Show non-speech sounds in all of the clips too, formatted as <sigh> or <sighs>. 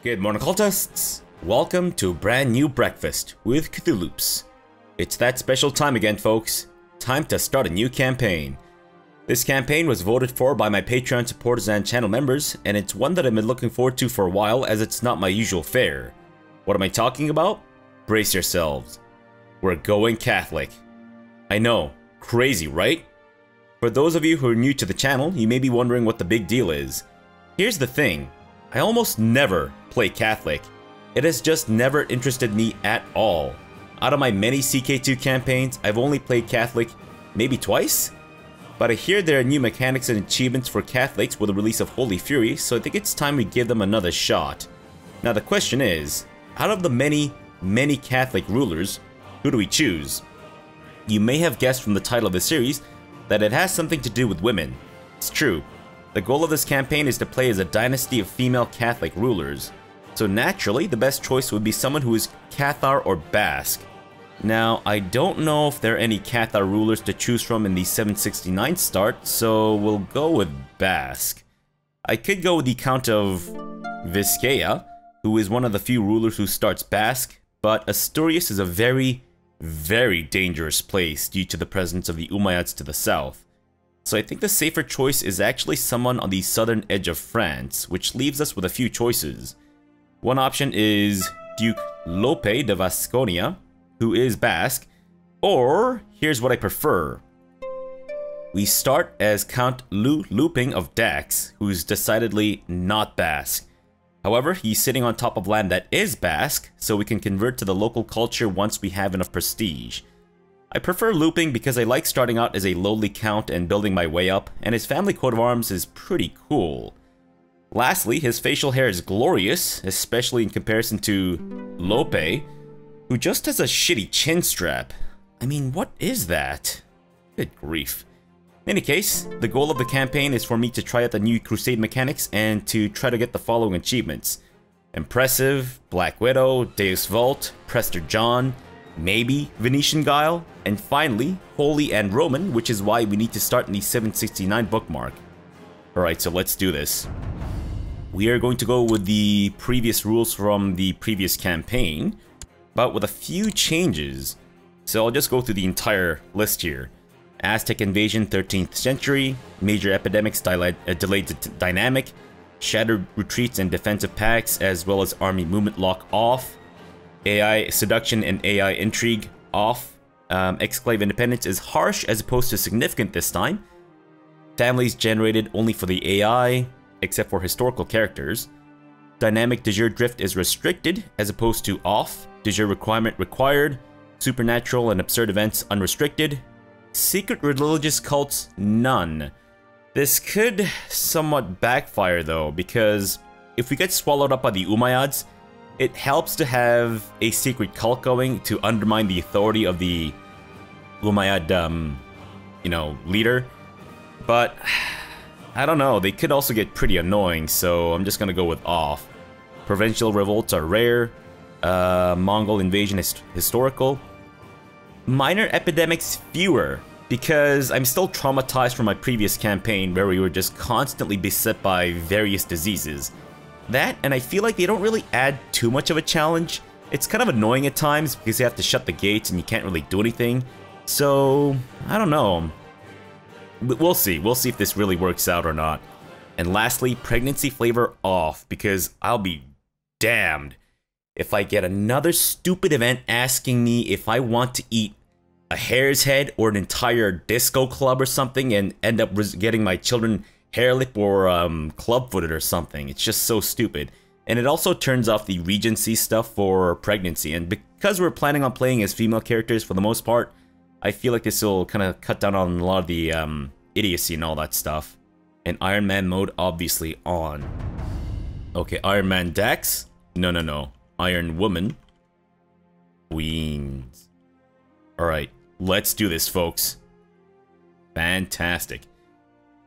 Good morning, cultists! Welcome to a brand new breakfast with CthuLoops. It's that special time again, folks. Time to start a new campaign. This campaign was voted for by my Patreon supporters and channel members, and it's one that I've been looking forward to for a while as it's not my usual fare. What am I talking about? Brace yourselves. We're going Catholic. I know, crazy, right? For those of you who are new to the channel, you may be wondering what the big deal is. Here's the thing. I almost never play Catholic. It has just never interested me at all. Out of my many CK2 campaigns, I've only played Catholic maybe twice? But I hear there are new mechanics and achievements for Catholics with the release of Holy Fury, so I think it's time we give them another shot. Now the question is, out of the many, many Catholic rulers, who do we choose? You may have guessed from the title of the series that it has something to do with women. It's true, the goal of this campaign is to play as a dynasty of female Catholic rulers, so naturally the best choice would be someone who is Cathar or Basque. Now, I don't know if there are any Cathar rulers to choose from in the 769 start, so we'll go with Basque. I could go with the Count of Vizcaya, who is one of the few rulers who starts Basque, but Asturias is a very, very dangerous place due to the presence of the Umayyads to the south. So I think the safer choice is actually someone on the southern edge of France, which leaves us with a few choices. One option is Duke Lope de Vasconia, who is Basque, or here's what I prefer. We start as Count Lu Looping of Dax, who's decidedly not Basque. However, he's sitting on top of land that is Basque, so we can convert to the local culture once we have enough prestige. I prefer looping because I like starting out as a lowly count and building my way up, and his family coat of arms is pretty cool. Lastly, his facial hair is glorious, especially in comparison to Lope, who just has a shitty chin strap. I mean, what is that? Good grief. In any case, the goal of the campaign is for me to try out the new Crusade mechanics and to try to get the following achievements. Impressive, Black Widow, Deus Vult, Prester John, maybe Venetian Guile, and finally, Holy and Roman, which is why we need to start in the 769 bookmark. Alright, so let's do this. We are going to go with the previous rules from the previous campaign, but with a few changes. So I'll just go through the entire list here. Aztec invasion 13th century, major epidemics delayed, uh, delayed dynamic, shattered retreats and defensive pacts, as well as army movement lock off, AI seduction and AI intrigue off. Um, Exclave independence is harsh as opposed to significant this time. Families generated only for the AI, except for historical characters. Dynamic de jure drift is restricted as opposed to off. De jure requirement required. Supernatural and absurd events unrestricted. Secret religious cults none. This could somewhat backfire though, because if we get swallowed up by the Umayyads, it helps to have a secret cult going to undermine the authority of the Umayyad, um, you know, leader. But, <sighs> I don't know, they could also get pretty annoying, so I'm just gonna go with off. Provincial revolts are rare. Uh, Mongol invasion is historical. Minor epidemics fewer, because I'm still traumatized from my previous campaign where we were just constantly beset by various diseases. That, and I feel like they don't really add too much of a challenge. It's kind of annoying at times because you have to shut the gates and you can't really do anything. So, I don't know. We'll see. We'll see if this really works out or not. And lastly, pregnancy flavor off because I'll be damned if I get another stupid event asking me if I want to eat a hare's head or an entire disco club or something and end up getting my children hair lip or um, club footed or something. It's just so stupid. And it also turns off the Regency stuff for pregnancy. And because we're planning on playing as female characters for the most part, I feel like this will kind of cut down on a lot of the um, idiocy and all that stuff. And Iron Man mode obviously on. Okay, Iron Man Dex? No, no, no. Iron Woman. Queens. Alright, let's do this, folks. Fantastic.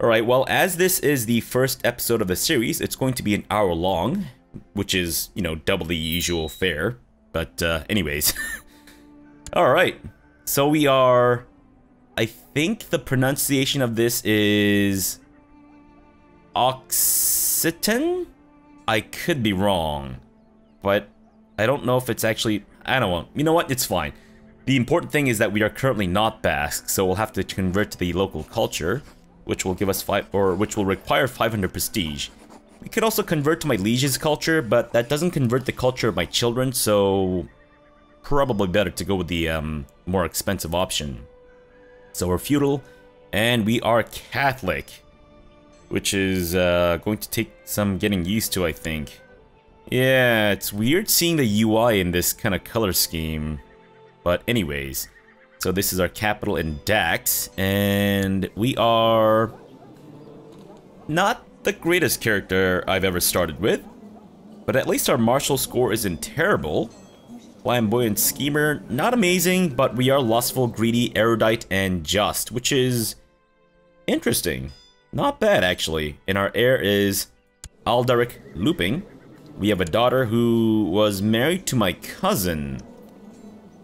Alright, well, as this is the first episode of the series, it's going to be an hour long, which is, you know, double the usual fare. But, uh, anyways. <laughs> Alright, so we are... I think the pronunciation of this is... Occitan? I could be wrong. But I don't know if it's actually... I don't know. You know what? It's fine. The important thing is that we are currently not Basque, so we'll have to convert to the local culture, which will give us five, or which will require 500 prestige. We could also convert to my liege's culture, but that doesn't convert the culture of my children, so probably better to go with the um, more expensive option. So we're feudal, and we are Catholic, which is uh, going to take some getting used to, I think. Yeah, it's weird seeing the UI in this kind of color scheme. But anyways, so this is our capital in Dax, and we are not the greatest character I've ever started with, but at least our martial score isn't terrible. Flamboyant schemer, not amazing, but we are lustful, greedy, erudite, and just, which is interesting. Not bad, actually. And our heir is Alderic Looping. We have a daughter who was married to my cousin.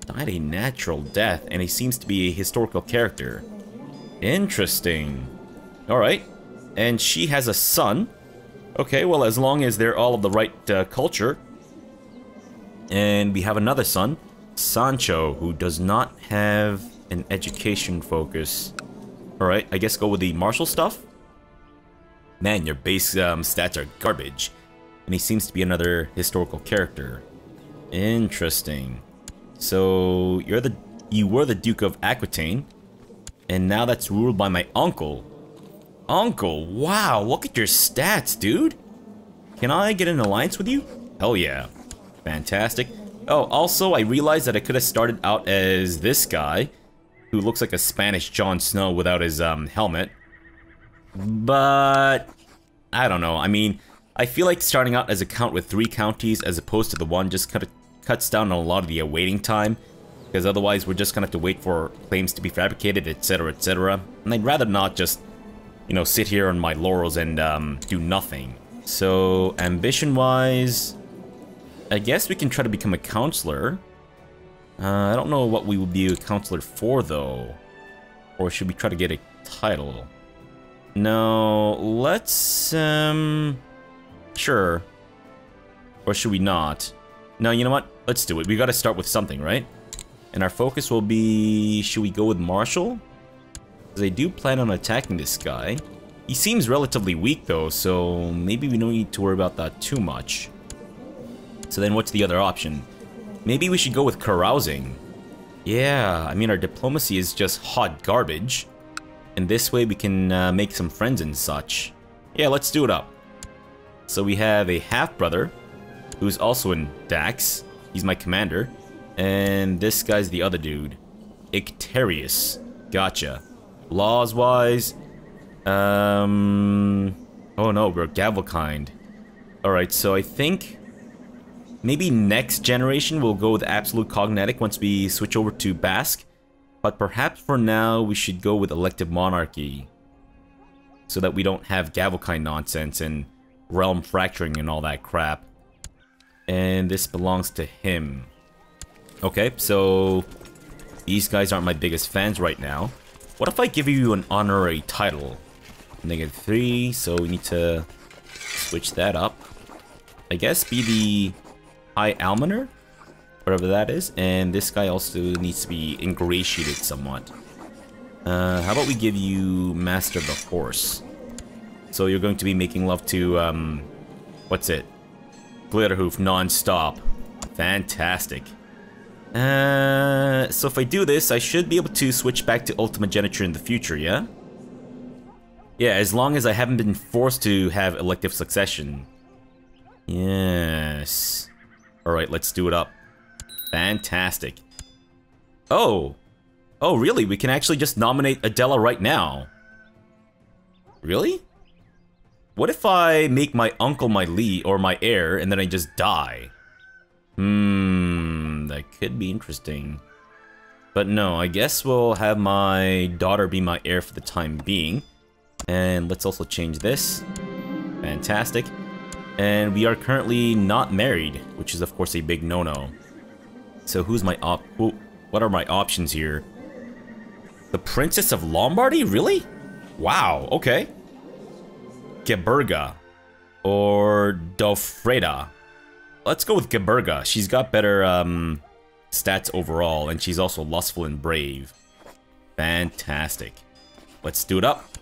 Died a natural death, and he seems to be a historical character. Interesting. Alright. And she has a son. Okay, well, as long as they're all of the right uh, culture. And we have another son, Sancho, who does not have an education focus. Alright, I guess go with the martial stuff. Man, your base um, stats are garbage. And he seems to be another historical character. Interesting. So you're the you were the Duke of Aquitaine, and now that's ruled by my uncle. Uncle, wow, look at your stats, dude. Can I get an alliance with you? Hell yeah. Fantastic. Oh, also, I realized that I could have started out as this guy, who looks like a Spanish Jon Snow without his um, helmet. But, I don't know. I mean, I feel like starting out as a count with three counties as opposed to the one just kind of cuts down on a lot of the waiting time because otherwise we're just gonna have to wait for claims to be fabricated, etc., etc. And I'd rather not just, you know, sit here on my laurels and um, do nothing. So, ambition-wise, I guess we can try to become a counselor. Uh, I don't know what we would be a counselor for, though. Or should we try to get a title? No, let's, um... Sure. Or should we not? No, you know what? Let's do it. We gotta start with something, right? And our focus will be... Should we go with Martial? Because I do plan on attacking this guy. He seems relatively weak though, so maybe we don't need to worry about that too much. So then what's the other option? Maybe we should go with carousing. Yeah, I mean our diplomacy is just hot garbage. And this way we can uh, make some friends and such. Yeah, let's do it up. So we have a half-brother, who's also in Dax. He's my commander. And this guy's the other dude. Icterius. Gotcha. Laws-wise, um... Oh no, we're Gavelkind. Alright, so I think... Maybe next generation we'll go with Absolute Cognatic once we switch over to Basque. But perhaps for now, we should go with Elective Monarchy. So that we don't have Gavelkind nonsense and realm fracturing and all that crap. And this belongs to him. Okay, so these guys aren't my biggest fans right now. What if I give you an honorary title? Negative 3, so we need to switch that up. I guess be the High Almoner? Whatever that is. And this guy also needs to be ingratiated somewhat. Uh, how about we give you Master of the Horse? So you're going to be making love to, um, what's it? Glitterhoof non-stop. Fantastic. Uh, so if I do this, I should be able to switch back to Ultimogeniture in the future, yeah? Yeah, as long as I haven't been forced to have elective succession. Yes. Alright, let's do it up. Fantastic. Oh! Oh, really? We can actually just nominate Adela right now. Really? What if I make my uncle my lead or my heir and then I just die? Hmm, that could be interesting. But no, I guess we'll have my daughter be my heir for the time being. And let's also change this. Fantastic. And we are currently not married, which is of course a big no-no. So who's my op- what are my options here? The Princess of Lombardy? Really? Wow, okay. Geberga. or Dofreda? Let's go with Gaberga. She's got better um, stats overall, and she's also lustful and brave. Fantastic. Let's do it up.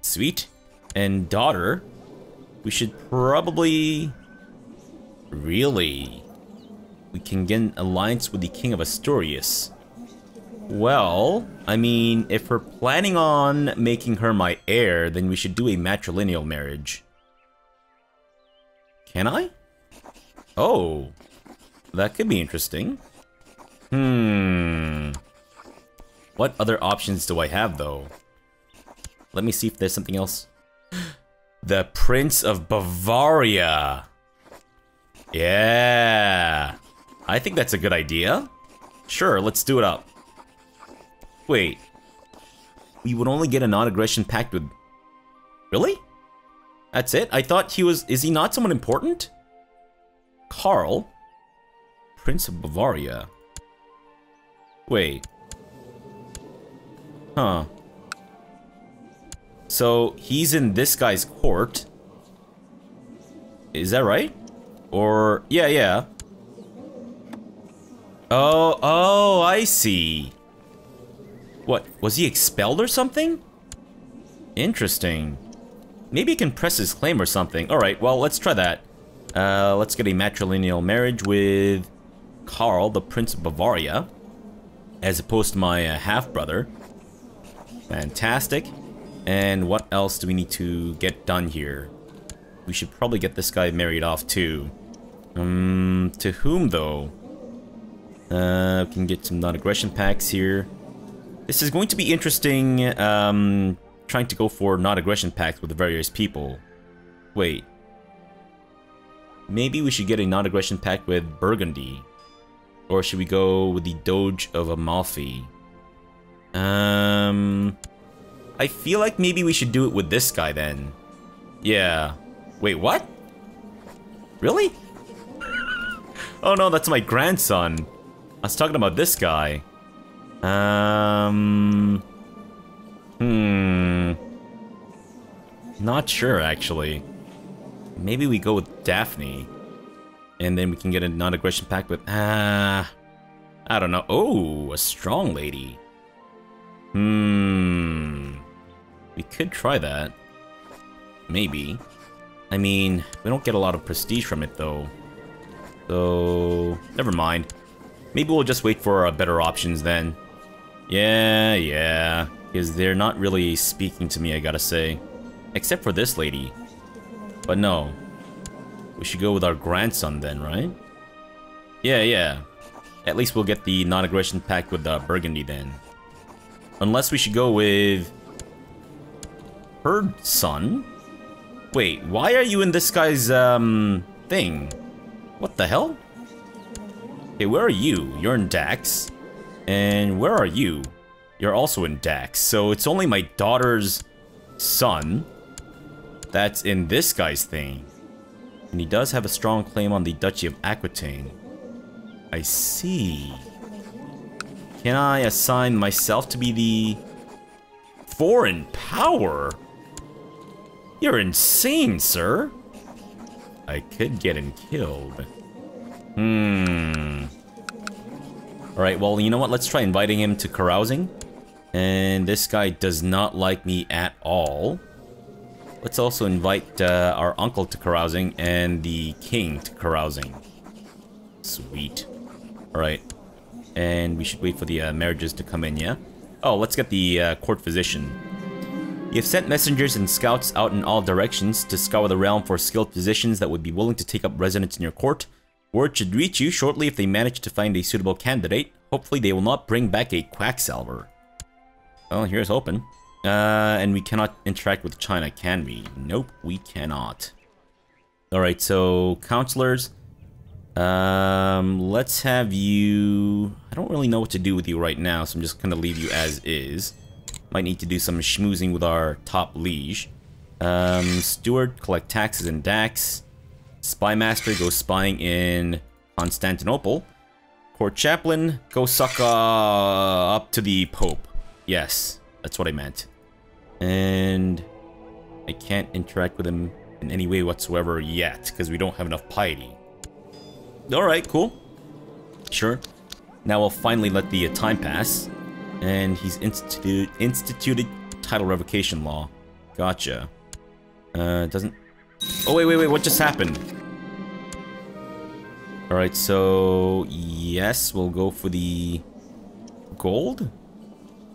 Sweet. And daughter, we should probably... Really? We can get an alliance with the King of Asturias. Well, I mean, if we're planning on making her my heir, then we should do a matrilineal marriage. Can I? Oh, that could be interesting. Hmm. What other options do I have, though? Let me see if there's something else. <gasps> The Prince of Bavaria. Yeah. I think that's a good idea. Sure, let's do it up. Wait. We would only get a non-aggression pact with... Really? That's it? I thought he was... Is he not someone important? Karl? Prince of Bavaria. Wait. Huh. So, he's in this guy's court. Is that right? Or... Yeah, yeah. Oh, oh, I see. What, was he expelled or something? Interesting. Maybe he can press his claim or something. Alright, well, let's try that. Uh, let's get a matrilineal marriage with Karl, the Prince of Bavaria, as opposed to my uh, half-brother. Fantastic. And what else do we need to get done here? We should probably get this guy married off too. Um, to whom though? Uh, we can get some non-aggression pacts here. This is going to be interesting, um, trying to go for non-aggression pact with the various people. Wait. Maybe we should get a non-aggression pact with Burgundy. Or should we go with the Doge of Amalfi? Um... I feel like maybe we should do it with this guy then. Yeah. Wait, what? Really? oh no, that's my grandson. I was talking about this guy. Um... Hmm... Not sure, actually. Maybe we go with Daphne. And then we can get a non-aggression pact with... Ah... Uh, I don't know. Oh, a strong lady. Hmm... We could try that. Maybe. I mean, we don't get a lot of prestige from it, though. So... Never mind. Maybe we'll just wait for uh, better options then. Yeah, yeah. Because they're not really speaking to me, I gotta say. Except for this lady. But no. We should go with our grandson then, right? Yeah, yeah. At least we'll get the non-aggression pact with uh, Burgundy then. Unless we should go with... Her son? Wait, why are you in this guy's, um, thing? What the hell? Okay, where are you? You're in Dax. And where are you? You're also in Dax. So it's only my daughter's son that's in this guy's thing. And he does have a strong claim on the Duchy of Aquitaine. I see. Can I assign myself to be the foreign power? You're insane, sir. I could get him killed. Hmm. Alright, well, you know what? Let's try inviting him to carousing. And this guy does not like me at all. Let's also invite uh, our uncle to carousing and the king to carousing. Sweet. Alright. And we should wait for the uh, marriages to come in, yeah? Oh, let's get the uh, court physician. You have sent messengers and scouts out in all directions to scour the realm for skilled physicians that would be willing to take up residence in your court. Word should reach you shortly if they manage to find a suitable candidate. Hopefully they will not bring back a quacksalver. Well, here's open. Uh, and we cannot interact with China, can we? Nope, we cannot. Alright, so counselors. Um, let's have you... I don't really know what to do with you right now, so I'm just gonna leave you as is. Might need to do some schmoozing with our top liege. Um, steward, collect taxes in Dax. Spy master, go spying in Constantinople. Court chaplain, go suck uh, up to the Pope. Yes, that's what I meant and I can't interact with him in any way whatsoever yet, because we don't have enough piety. Alright, cool. Sure. Now we'll finally let the uh, time pass. And he's instituted title revocation law. Gotcha. Uh, doesn't... Oh, wait, wait, wait, what just happened? Alright, so... Yes, we'll go for the... Gold?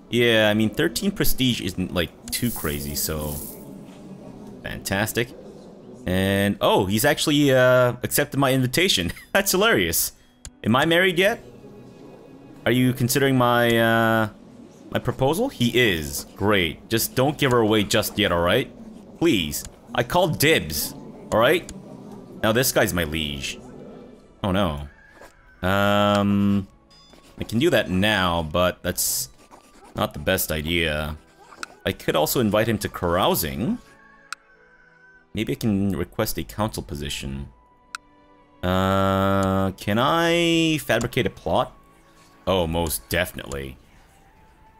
Yeah, I mean, 13 prestige isn't, like, too crazy, so... Fantastic. And, oh, he's actually, uh, accepted my invitation. <laughs> That's hilarious. Am I married yet? Are you considering my, uh, my proposal? He is. Great. Just don't give her away just yet, alright? Please. I called dibs. Alright? Now this guy's my liege. Oh no. Um... I can do that now, but that's not the best idea. I could also invite him to carousing. Maybe I can request a council position. Uh, can I fabricate a plot? Oh, most definitely.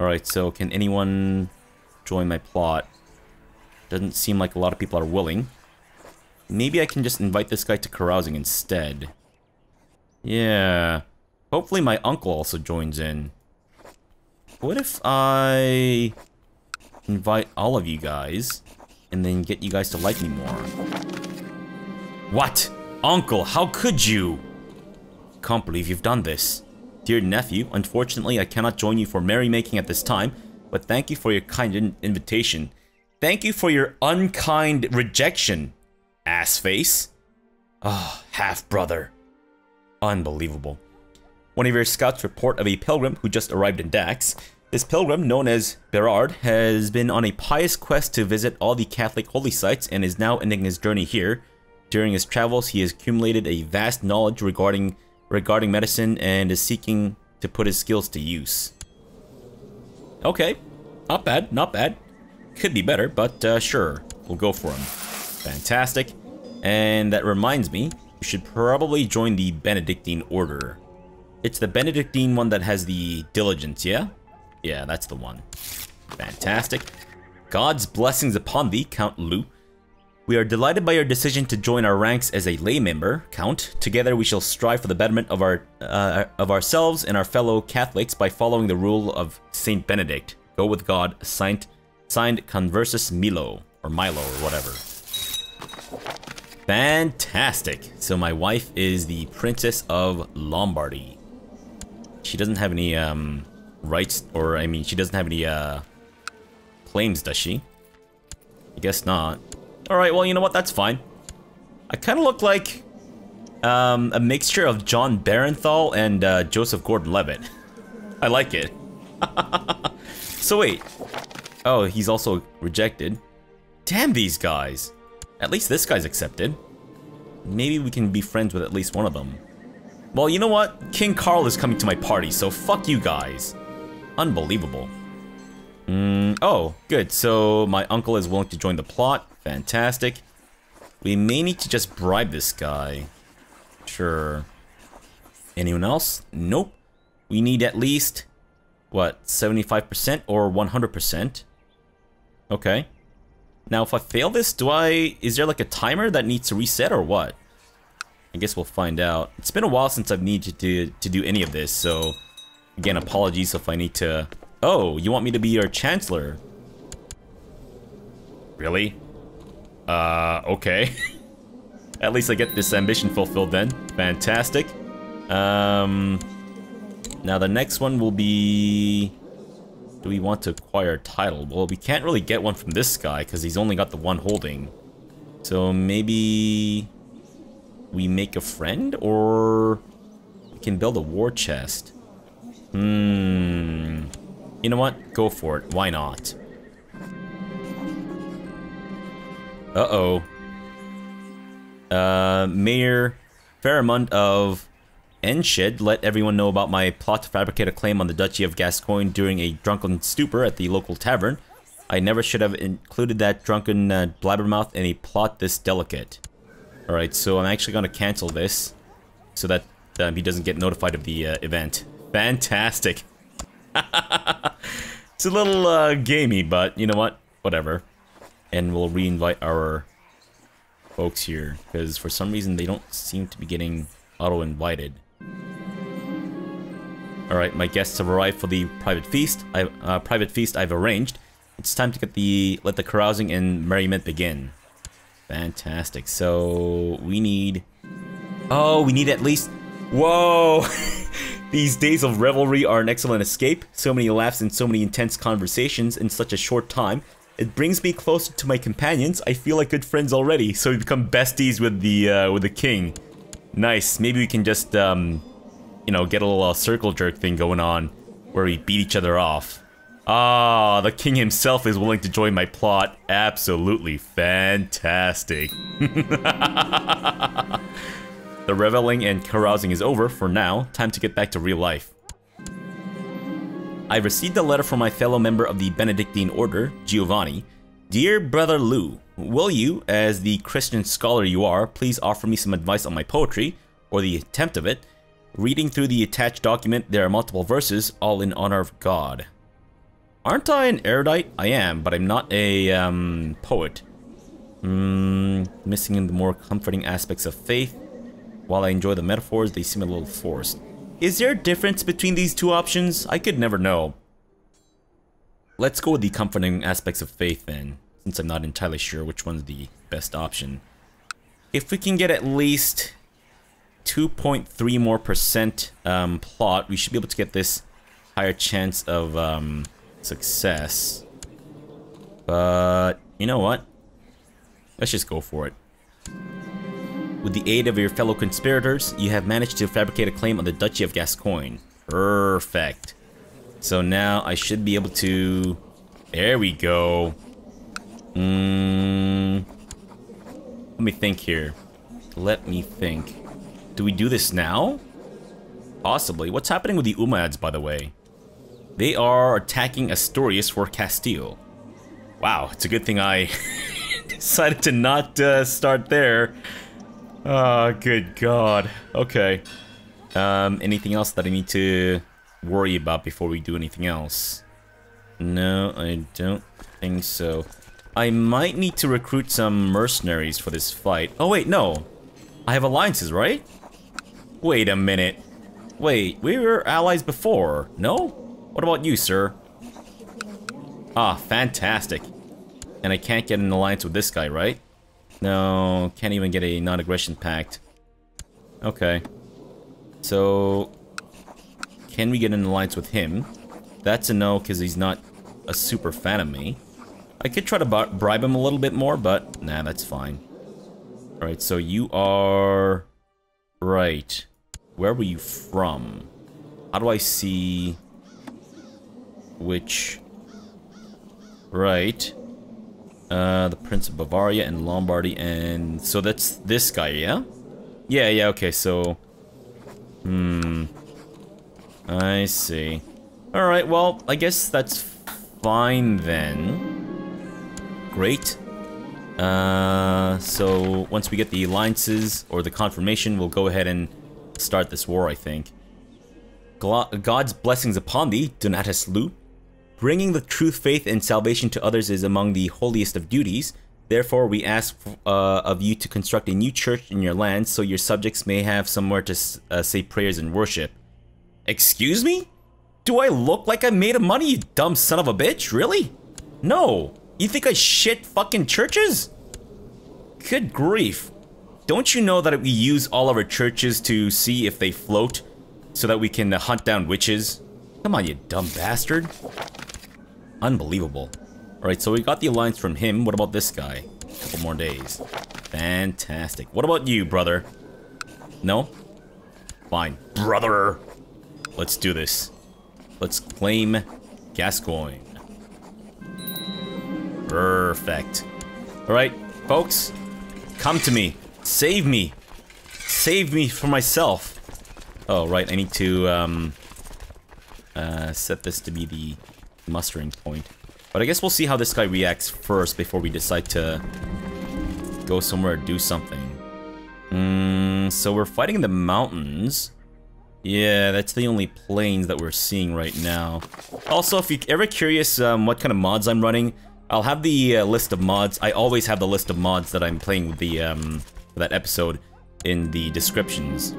Alright, so can anyone join my plot? Doesn't seem like a lot of people are willing. Maybe I can just invite this guy to carousing instead. Yeah. Hopefully my uncle also joins in. What if I invite all of you guys and then get you guys to like me more? What? Uncle, how could you? Can't believe you've done this. Dear nephew, unfortunately I cannot join you for merrymaking at this time, but thank you for your kind in invitation. Thank you for your unkind rejection, ass face. Ah, oh, half-brother. Unbelievable. One of your scouts report of a pilgrim who just arrived in Dax. This pilgrim, known as Berard, has been on a pious quest to visit all the Catholic holy sites and is now ending his journey here. During his travels, he has accumulated a vast knowledge regarding regarding medicine and is seeking to put his skills to use. Okay, not bad, not bad. Could be better, but uh, sure, we'll go for him. Fantastic. And that reminds me, should probably join the Benedictine Order. It's the Benedictine one that has the diligence, yeah? Yeah, that's the one. Fantastic. God's blessings upon thee, Count Lu. We are delighted by your decision to join our ranks as a lay member, Count. Together we shall strive for the betterment of our uh, of ourselves and our fellow Catholics by following the rule of Saint Benedict. Go with God. Signed, signed Conversus Milo or Milo or whatever. Fantastic. So my wife is the Princess of Lombardy. She doesn't have any um, rights, or I mean, she doesn't have any uh, claims, does she? I guess not. Alright, well, you know what? That's fine. I kind of look like um, a mixture of Jon Bernthal and uh, Joseph Gordon-Levitt. I like it. <laughs> so wait. Oh, he's also rejected. Damn these guys. At least this guy's accepted. Maybe we can be friends with at least one of them. Well, you know what? King Carl is coming to my party, so fuck you guys. Unbelievable. Mm, oh, good. So my uncle is willing to join the plot. Fantastic. We may need to just bribe this guy. Sure. Anyone else? Nope. We need at least, what, 75% or 100%? Okay. Now, if I fail this, do I... Is there like a timer that needs to reset or what? I guess we'll find out. It's been a while since I've needed to, to do any of this, so... Again, apologies if I need to... Oh, you want me to be your Chancellor? Really? Uh, okay. <laughs> At least I get this ambition fulfilled then. Fantastic. Um... Now the next one will be... Do we want to acquire a title? Well, we can't really get one from this guy because he's only got the one holding. So maybe we make a friend or we can build a war chest. Hmm. You know what? Go for it. Why not? Uh-oh. Uh, Mayor Pharamond of Enschede let everyone know about my plot to fabricate a claim on the Duchy of Gascoigne during a drunken stupor at the local tavern. I never should have included that drunken uh, blabbermouth in a plot this delicate. Alright, so I'm actually going to cancel this so that um, he doesn't get notified of the uh, event. Fantastic. <laughs> it's a little uh, gamey, but you know what? Whatever. And we'll re-invite our folks here, because for some reason they don't seem to be getting auto-invited. Alright, my guests have arrived for the private feast. I, uh, private feast I've arranged. It's time to get the let the carousing and merriment begin. Fantastic. So we need. Oh, we need at least. Whoa! <laughs> These days of revelry are an excellent escape. So many laughs and so many intense conversations in such a short time. It brings me closer to my companions. I feel like good friends already. So we become besties with the uh, with the king. Nice. Maybe we can just um, you know, get a little uh, circle jerk thing going on where we beat each other off. Ah, the king himself is willing to join my plot. Absolutely fantastic. <laughs> the reveling and carousing is over for now. Time to get back to real life. I received a letter from my fellow member of the Benedictine Order, Giovanni. Dear Brother Lou, will you, as the Christian scholar you are, please offer me some advice on my poetry, or the attempt of it? Reading through the attached document, there are multiple verses, all in honor of God. Aren't I an erudite? I am, but I'm not a um, poet. Hmm, missing in the more comforting aspects of faith. While I enjoy the metaphors, they seem a little forced. Is there a difference between these two options? I could never know. Let's go with the comforting aspects of faith then, since I'm not entirely sure which one's the best option. If we can get at least 2.3 more percent um, plot, we should be able to get this higher chance of um, success. But, you know what? Let's just go for it. With the aid of your fellow conspirators, you have managed to fabricate a claim on the Duchy of Gascoigne. Perfect. So now I should be able to... There we go. Mm, let me think here. Let me think. Do we do this now? Possibly. What's happening with the Umayyads, by the way? They are attacking Asturias for Castile. Wow, it's a good thing I <laughs> decided to not uh, start there. Oh, good god. Okay. Um, anything else that I need to worry about before we do anything else? No, I don't think so. I might need to recruit some mercenaries for this fight. Oh wait, no. I have alliances, right? Wait a minute. Wait, we were allies before, no? What about you, sir? Ah, fantastic. And I can't get an alliance with this guy, right? No, can't even get a non-aggression pact. Okay. So, can we get an alliance with him? That's a no, because he's not a super fan of me. I could try to bribe him a little bit more, but nah, that's fine. Alright, so you are... Right. Where were you from? How do I see... Which... Right. Uh, the Prince of Bavaria and Lombardy and... So that's this guy, yeah? Yeah, yeah, okay, so... Hmm... I see. Alright, well, I guess that's fine then. Great. Uh, so once we get the alliances or the confirmation, we'll go ahead and start this war, I think. God's blessings upon thee, Donatus Lu. Bringing the truth, faith, and salvation to others is among the holiest of duties. Therefore, we ask uh, of you to construct a new church in your land so your subjects may have somewhere to uh, say prayers and worship. Excuse me? Do I look like I made of money, you dumb son of a bitch? Really? No. You think I shit fucking churches? Good grief. Don't you know that we use all of our churches to see if they float so that we can hunt down witches? Come on, you dumb bastard. Unbelievable. Alright, so we got the alliance from him. What about this guy? A couple more days. Fantastic. What about you, brother? No? Fine. Brother! Let's do this. Let's claim Gascoigne. Perfect. Alright, folks. Come to me. Save me. Save me for myself. Oh, right, I need to, um... Uh, set this to be the mustering point. But I guess we'll see how this guy reacts first before we decide to go somewhere do something. Mm, so we're fighting in the mountains. Yeah, that's the only planes that we're seeing right now. Also, if you're ever curious um, what kind of mods I'm running, I'll have the uh, list of mods. I always have the list of mods that I'm playing with the um, that episode in the descriptions.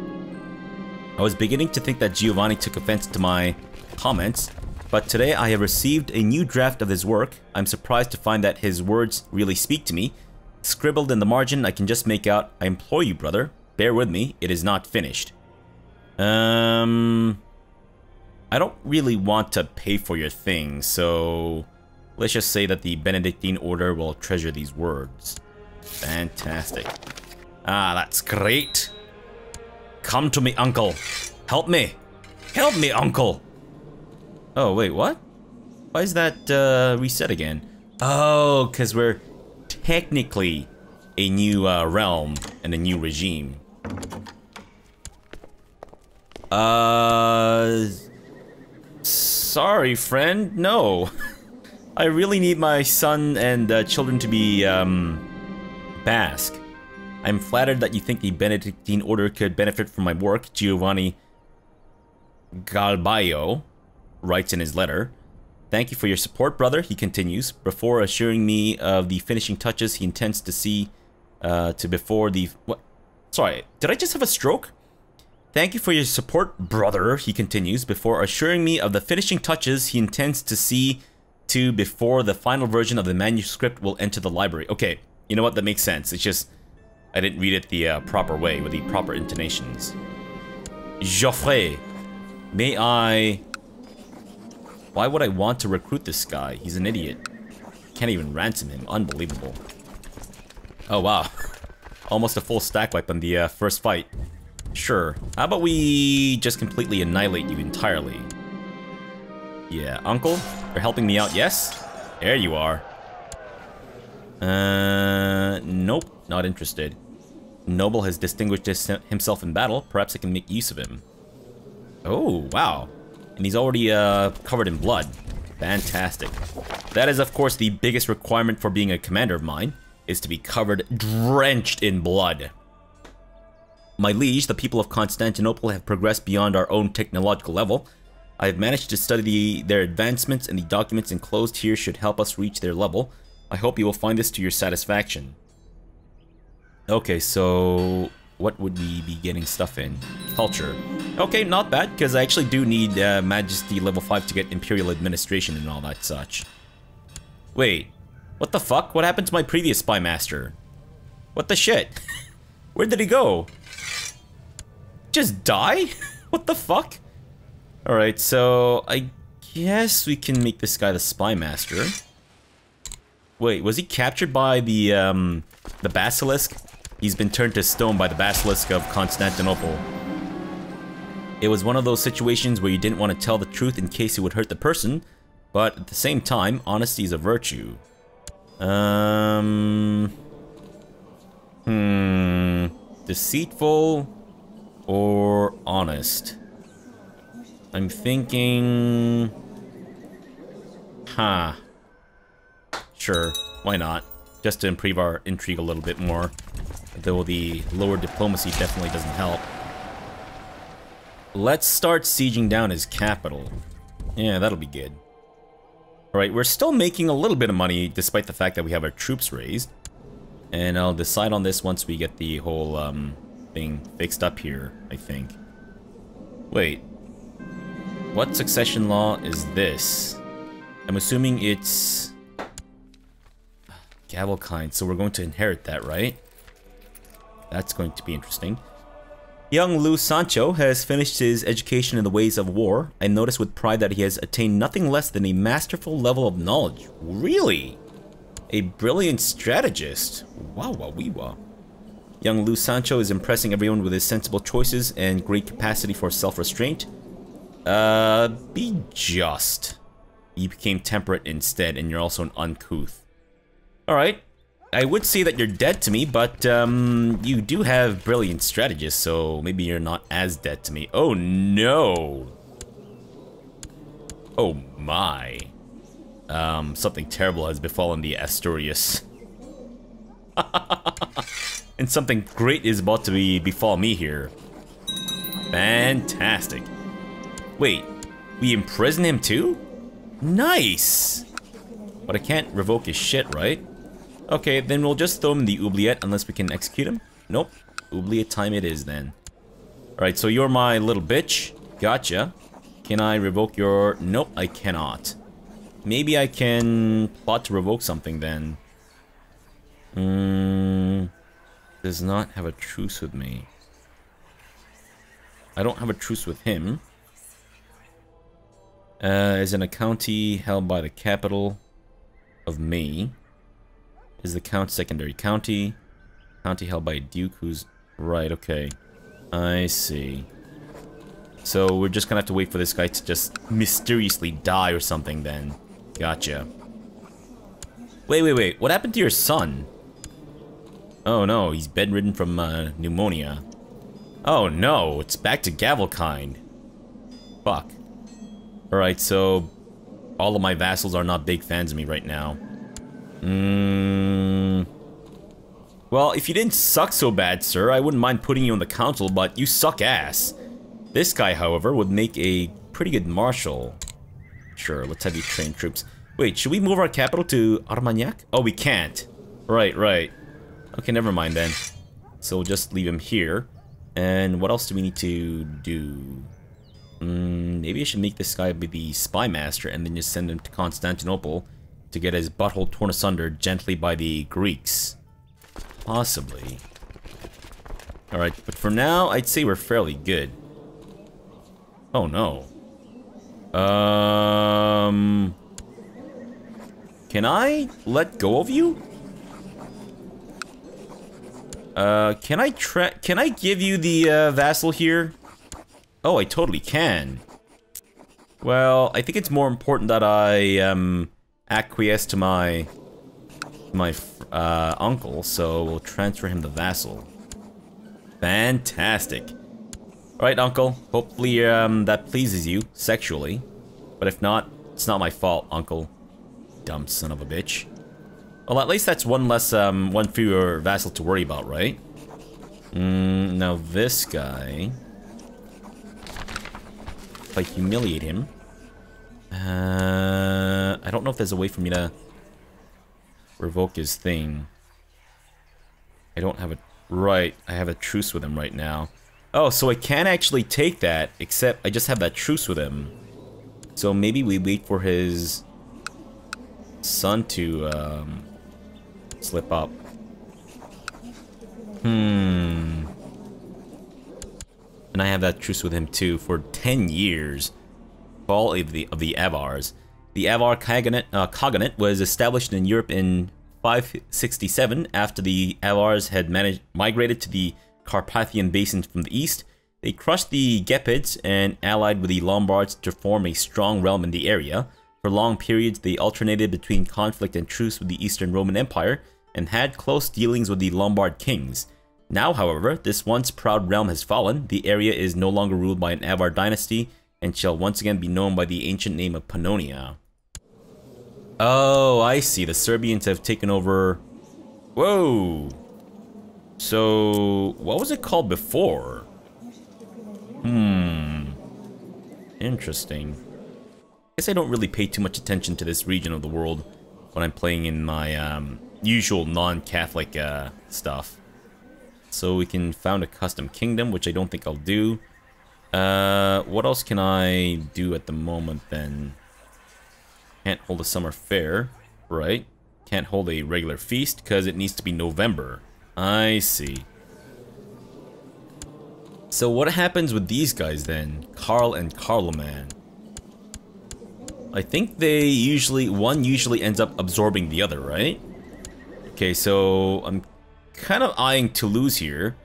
I was beginning to think that Giovanni took offense to my comments, but today I have received a new draft of his work. I'm surprised to find that his words really speak to me. Scribbled in the margin, I can just make out, I implore you, brother, bear with me, it is not finished. Um... I don't really want to pay for your thing, so... Let's just say that the Benedictine Order will treasure these words. Fantastic. Ah, that's great. Come to me, uncle. Help me. Help me, uncle. Oh, wait, what? Why is that uh, reset again? Oh, because we're technically a new uh, realm and a new regime. Uh... Sorry, friend. No. <laughs> I really need my son and uh, children to be, um... Basque. I'm flattered that you think the Benedictine Order could benefit from my work, Giovanni Galbayo writes in his letter. Thank you for your support, brother, he continues, before assuring me of the finishing touches he intends to see uh, to before the... What? Sorry, did I just have a stroke? Thank you for your support, brother, he continues, before assuring me of the finishing touches he intends to see to before the final version of the manuscript will enter the library. Okay, you know what, that makes sense. It's just, I didn't read it the uh, proper way, with the proper intonations. Geoffrey, may I why would I want to recruit this guy? He's an idiot. Can't even ransom him. Unbelievable. Oh, wow. <laughs> Almost a full stack wipe on the uh, first fight. Sure. How about we just completely annihilate you entirely? Yeah, uncle? You're helping me out, yes? There you are. Uh, nope. Not interested. Noble has distinguished himself in battle. Perhaps I can make use of him. Oh, wow. And he's already uh, covered in blood. Fantastic. That is, of course, the biggest requirement for being a commander of mine, is to be covered, drenched in blood. My liege, the people of Constantinople have progressed beyond our own technological level. I have managed to study the, their advancements and the documents enclosed here should help us reach their level. I hope you will find this to your satisfaction. Okay, so what would we be getting stuff in? Culture. Okay, not bad, because I actually do need uh, Majesty level 5 to get Imperial Administration and all that such. Wait, what the fuck? What happened to my previous Spy Master? What the shit? <laughs> Where did he go? Just die? <laughs> what the fuck? Alright, so I guess we can make this guy the Spy Master. Wait, was he captured by the, um, the Basilisk? He's been turned to stone by the Basilisk of Constantinople. It was one of those situations where you didn't want to tell the truth in case it would hurt the person, but at the same time, honesty is a virtue. Um... Hmm... Deceitful or honest? I'm thinking... Huh. Sure, why not? Just to improve our intrigue a little bit more. Though the lower diplomacy definitely doesn't help. Let's start sieging down his capital. Yeah, that'll be good. Alright, we're still making a little bit of money despite the fact that we have our troops raised. And I'll decide on this once we get the whole um, thing fixed up here, I think. Wait. What succession law is this? I'm assuming it's... Gavelkind, so we're going to inherit that, right? That's going to be interesting. Young Lu Sancho has finished his education in the ways of war. I notice with pride that he has attained nothing less than a masterful level of knowledge. Really? A brilliant strategist. Wow, wow, wee wow. Young Lu Sancho is impressing everyone with his sensible choices and great capacity for self-restraint. Uh, be just. You became temperate instead, and you're also an uncouth. Alright, I would say that you're dead to me, but um, you do have brilliant strategists, so maybe you're not as dead to me. Oh no! Oh my. Um, something terrible has befallen the Asturias. <laughs> and something great is about to be befall me here. Fantastic. Wait, we imprison him too? Nice! But I can't revoke his shit, right? Okay, then we'll just throw him the oubliette unless we can execute him. Nope. Oubliette time it is then. Alright, so you're my little bitch. Gotcha. Can I revoke your... Nope, I cannot. Maybe I can plot to revoke something then. Hmm... Does not have a truce with me. I don't have a truce with him. Uh, is in a county held by the capital of me. Is the count secondary county. County held by a duke who's... Right, okay. I see. So we're just gonna have to wait for this guy to just mysteriously die or something then. Gotcha. Wait, wait, wait. What happened to your son? Oh no, he's bedridden from uh, pneumonia. Oh no, it's back to Gavelkind. Fuck. Alright, so all of my vassals are not big fans of me right now. Mmm... Well, if you didn't suck so bad, sir, I wouldn't mind putting you on the council, but you suck ass. This guy, however, would make a pretty good marshal. Sure, let's have you train troops. Wait, should we move our capital to Armagnac? Oh, we can't. Right, right. Okay, never mind then. So we'll just leave him here. And what else do we need to do? Mm, maybe I should make this guy be the spy master and then just send him to Constantinople to get his butthole torn asunder gently by the Greeks. Possibly. Alright, but for now, I'd say we're fairly good. Oh no. Um... Can I let go of you? Uh, can I tra- can I give you the uh, vassal here? Oh, I totally can. Well, I think it's more important that I um, acquiesce to my my uh, uncle, so we'll transfer him the vassal. Fantastic. Alright, uncle. Hopefully um, that pleases you sexually. But if not, it's not my fault, uncle. Dumb son of a bitch. Well, at least that's one less, um, one fewer vassal to worry about, right? Mm, now this guy... If I humiliate him... Uh, I don't know if there's a way for me to revoke his thing. I don't have a... Right, I have a truce with him right now. Oh, so I can actually take that, except I just have that truce with him. So maybe we wait for his son to um, slip up. Hmm. And I have that truce with him too for 10 years. Fall of the, of the Avars. The Avar Khaganate, uh, was established in Europe in 567 after the Avars had managed, migrated to the Carpathian Basin from the east. They crushed the Gepids and allied with the Lombards to form a strong realm in the area. For long periods, they alternated between conflict and truce with the Eastern Roman Empire and had close dealings with the Lombard kings. Now, however, this once proud realm has fallen, the area is no longer ruled by an Avar dynasty, and shall once again be known by the ancient name of Pannonia. Oh, I see. The Serbians have taken over... Whoa! So, what was it called before? Hmm. Interesting. I guess I don't really pay too much attention to this region of the world when I'm playing in my um, usual non-Catholic uh, stuff. So we can found a custom kingdom, which I don't think I'll do. Uh, what else can I do at the moment then? Can't hold a summer fair, right? Can't hold a regular feast because it needs to be November. I see. So what happens with these guys then? Carl and Carloman. I think they usually, one usually ends up absorbing the other, right? Okay, so I'm kind of eyeing Toulouse here.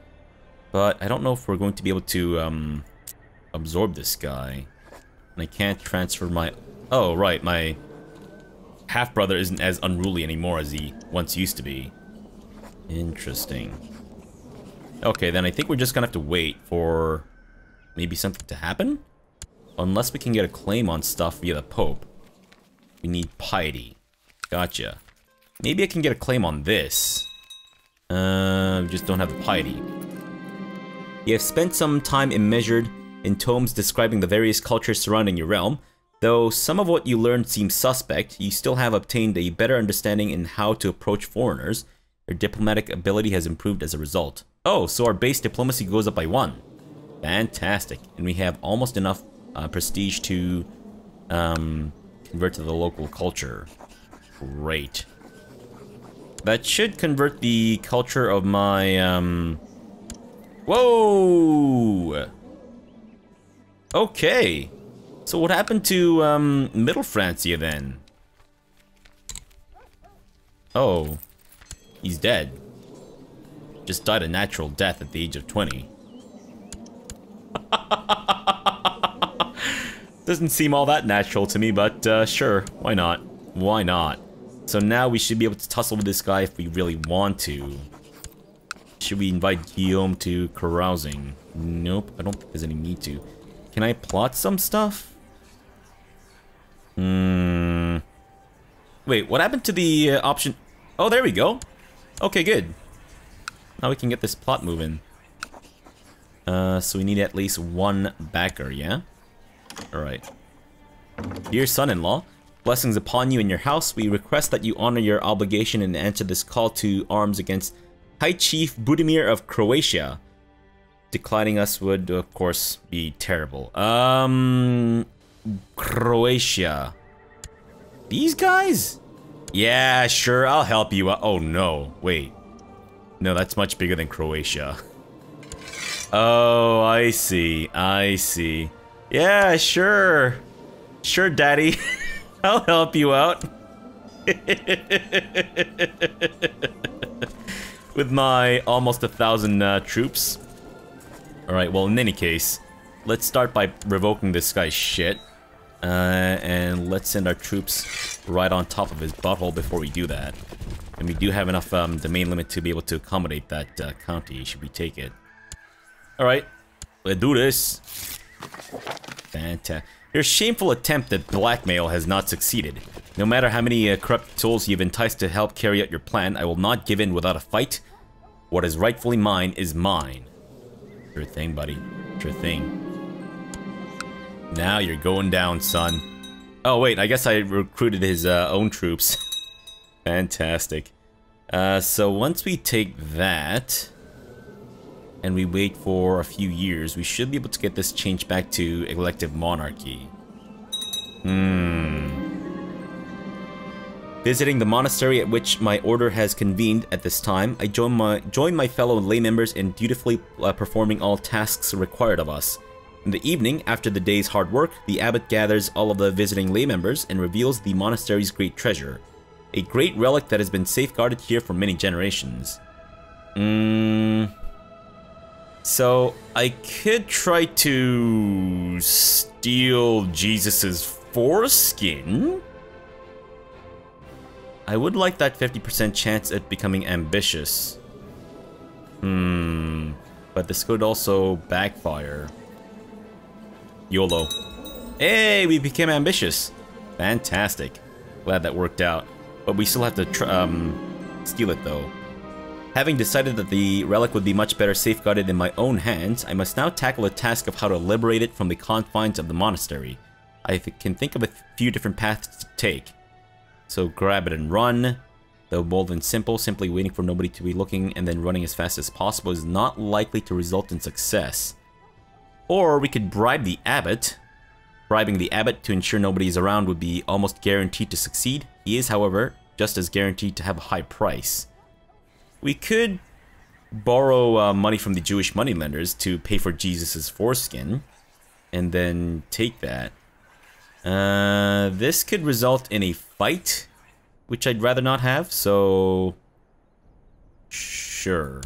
But I don't know if we're going to be able to um, absorb this guy. And I can't transfer my... Oh, right, my half-brother isn't as unruly anymore as he once used to be. Interesting. Okay, then I think we're just gonna have to wait for maybe something to happen? Unless we can get a claim on stuff via the Pope. We need piety. Gotcha. Maybe I can get a claim on this. Uh, we just don't have the piety. You have spent some time immeasured in tomes describing the various cultures surrounding your realm. Though some of what you learned seems suspect, you still have obtained a better understanding in how to approach foreigners. Your diplomatic ability has improved as a result. Oh, so our base diplomacy goes up by one. Fantastic. And we have almost enough uh, prestige to um, convert to the local culture. Great. That should convert the culture of my, um... Whoa! Okay. So what happened to, um, Middle Francia then? Oh. He's dead. Just died a natural death at the age of 20. <laughs> Doesn't seem all that natural to me, but uh, sure, why not? Why not? So now we should be able to tussle with this guy if we really want to. Should we invite Guillaume to carousing? Nope, I don't think there's any need to. Can I plot some stuff? Hmm. Wait, what happened to the uh, option? Oh, there we go. Okay, good. Now we can get this plot moving. Uh, so we need at least one backer, yeah? Alright. Dear son-in-law, blessings upon you and your house. We request that you honor your obligation and answer this call to arms against High Chief Budimir of Croatia. Declining us would, of course, be terrible. Um, Croatia. These guys? Yeah, sure, I'll help you. Oh, no. Wait. No, that's much bigger than Croatia. <laughs> Oh, I see. I see. Yeah, sure. Sure, daddy. <laughs> I'll help you out. <laughs> With my almost a thousand uh, troops. Alright, well, in any case, let's start by revoking this guy's shit. Uh, and let's send our troops right on top of his butthole before we do that. And we do have enough um, domain limit to be able to accommodate that uh, county, should we take it. Alright, let's do this. Fantastic. Your shameful attempt at blackmail has not succeeded. No matter how many uh, corrupt souls you've enticed to help carry out your plan, I will not give in without a fight. What is rightfully mine is mine. Sure thing, buddy. Sure thing. Now you're going down, son. Oh, wait, I guess I recruited his uh, own troops. <laughs> Fantastic. Uh, so once we take that and we wait for a few years, we should be able to get this changed back to elective monarchy. Hmm. Visiting the monastery at which my order has convened at this time, I join my, join my fellow lay members in dutifully uh, performing all tasks required of us. In the evening, after the day's hard work, the abbot gathers all of the visiting lay members and reveals the monastery's great treasure. A great relic that has been safeguarded here for many generations. Hmm. So, I could try to steal Jesus's foreskin? I would like that 50% chance at becoming ambitious. Hmm, but this could also backfire. YOLO. Hey, we became ambitious. Fantastic. Glad that worked out. But we still have to um, steal it though. Having decided that the relic would be much better safeguarded in my own hands, I must now tackle the task of how to liberate it from the confines of the monastery. I can think of a few different paths to take. So grab it and run. Though bold and simple, simply waiting for nobody to be looking and then running as fast as possible is not likely to result in success. Or we could bribe the abbot. Bribing the abbot to ensure nobody is around would be almost guaranteed to succeed. He is, however, just as guaranteed to have a high price. We could borrow uh, money from the Jewish moneylenders to pay for Jesus's foreskin, and then take that. Uh, this could result in a fight, which I'd rather not have, so... Sure.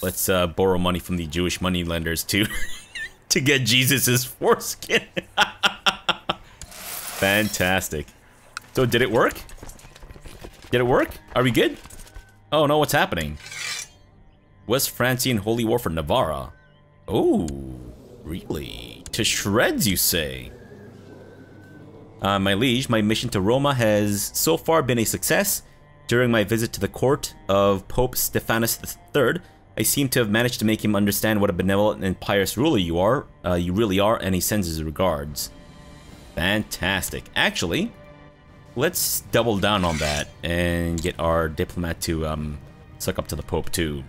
Let's uh, borrow money from the Jewish moneylenders to, <laughs> to get Jesus's foreskin. <laughs> Fantastic. So did it work? Did it work? Are we good? Oh no, what's happening? West Francian Holy War for Navarra. Oh, really? To shreds, you say? Uh, my liege, my mission to Roma has so far been a success. During my visit to the court of Pope Stephanus III, I seem to have managed to make him understand what a benevolent and pious ruler you are, uh, you really are, and he sends his regards. Fantastic. Actually, let's double down on that and get our diplomat to um, suck up to the Pope too.